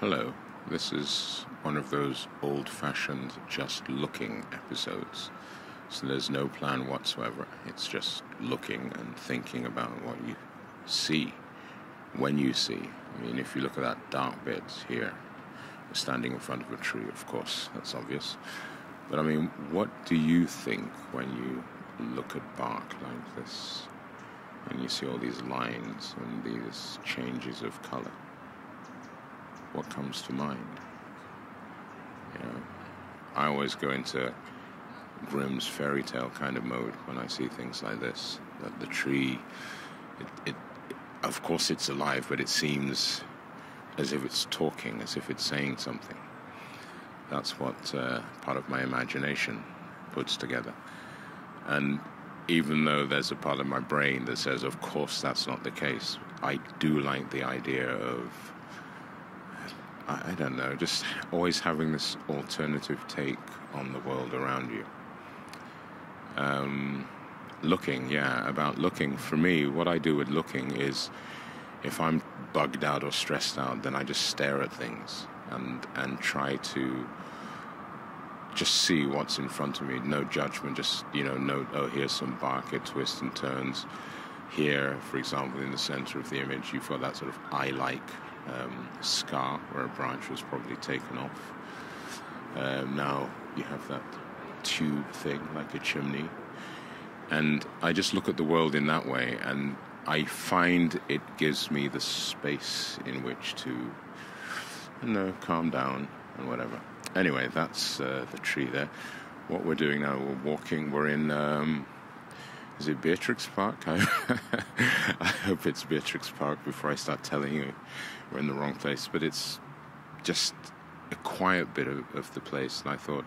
Hello, this is one of those old fashioned just looking episodes. So there's no plan whatsoever. It's just looking and thinking about what you see when you see. I mean, if you look at that dark bit here, we're standing in front of a tree, of course, that's obvious. But I mean, what do you think when you look at bark like this and you see all these lines and these changes of color? What comes to mind. You know, I always go into Grimm's fairy tale kind of mode when I see things like this. That the tree, it, it, of course, it's alive, but it seems as if it's talking, as if it's saying something. That's what uh, part of my imagination puts together. And even though there's a part of my brain that says, of course, that's not the case, I do like the idea of I, I don't know, just always having this alternative take on the world around you. Um, looking, yeah, about looking. For me, what I do with looking is if I'm bugged out or stressed out, then I just stare at things and and try to just see what's in front of me. No judgment, just you know, no. Oh, here's some bark, it twists and turns. Here, for example, in the center of the image, you've got that sort of eye-like um, scar where a branch was probably taken off. Um, now you have that tube thing like a chimney. And I just look at the world in that way, and I find it gives me the space in which to, you know, calm down and whatever. Anyway, that's uh, the tree there. What we're doing now, we're walking, we're in. Um, is it Beatrix Park? I, hope it's Beatrix Park before I start telling you we're in the wrong place. But it's just a quiet bit of, of the place, and I thought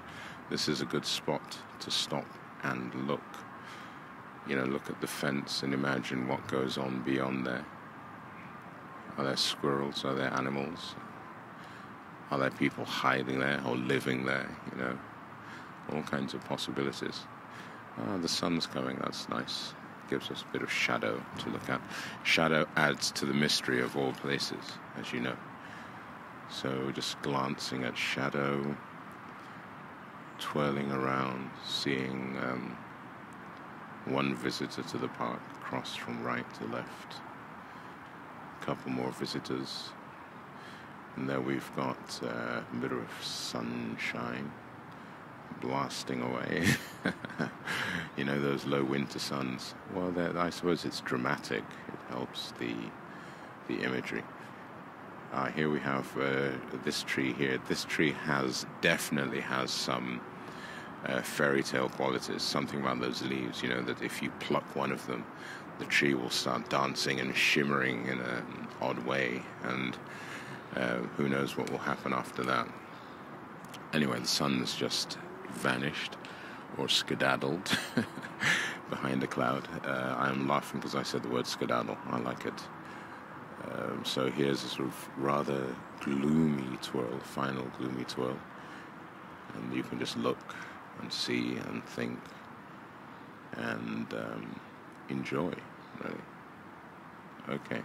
this is a good spot to stop and look. You know, look at the fence and imagine what goes on beyond there. Are there squirrels? Are there animals? Are there people hiding there or living there? You know, all kinds of possibilities. Ah, the sun's coming, that's nice. Gives us a bit of shadow to look at. Shadow adds to the mystery of all places, as you know. So just glancing at shadow, twirling around, seeing um, one visitor to the park cross from right to left, a couple more visitors, and there we've got uh, a bit of sunshine blasting away. you know, those low winter suns. Well, I suppose it's dramatic. It helps the the imagery. Uh, here we have uh, this tree here. This tree has definitely has some uh, fairy tale qualities. Something about those leaves, you know, that if you pluck one of them, the tree will start dancing and shimmering in an odd way, and uh, who knows what will happen after that. Anyway, the sun's just vanished or skedaddled behind a cloud. Uh, I'm laughing because I said the word skedaddle. I like it. Um, so here's a sort of rather gloomy twirl, final gloomy twirl. And you can just look and see and think and um, enjoy, really. Okay.